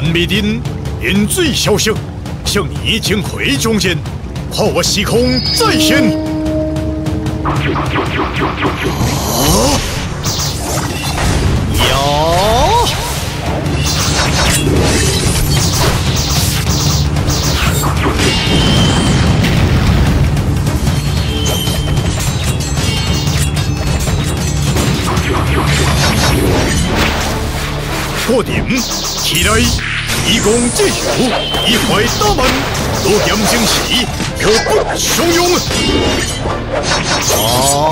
万灭顶，连最消息，向你一剑挥中间，破我虚空再现。呀！破顶起来，一攻即有，一怀大门，多点惊喜，可不相拥。啊！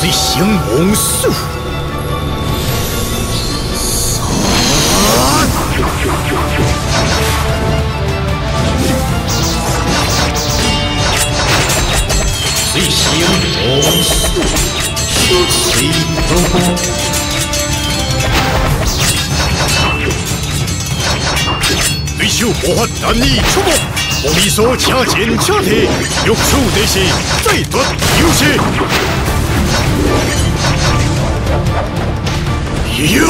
最行猛术，最行猛术，水波。对手无法难以触摸，我们所恰剑恰铁，欲出地势，再夺优势。呀！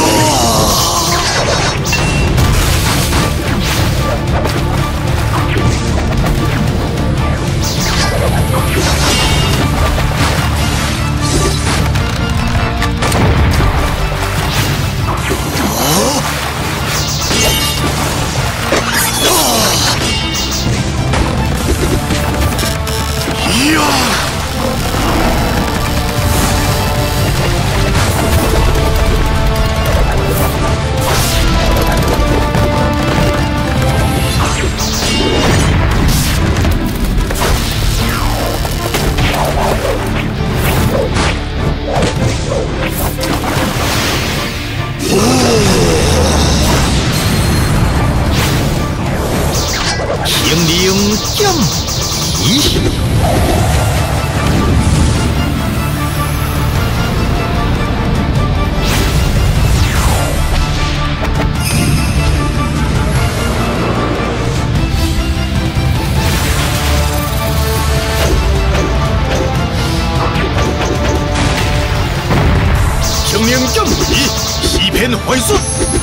경량겸이 이벤 활수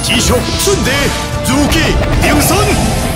지속 순대 두기 명선!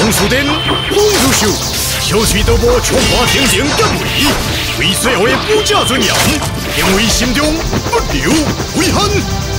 身。王树殿，风如秀，小水都无琼花天庭降位，为最后的不假尊严，因为心中不留遗憾。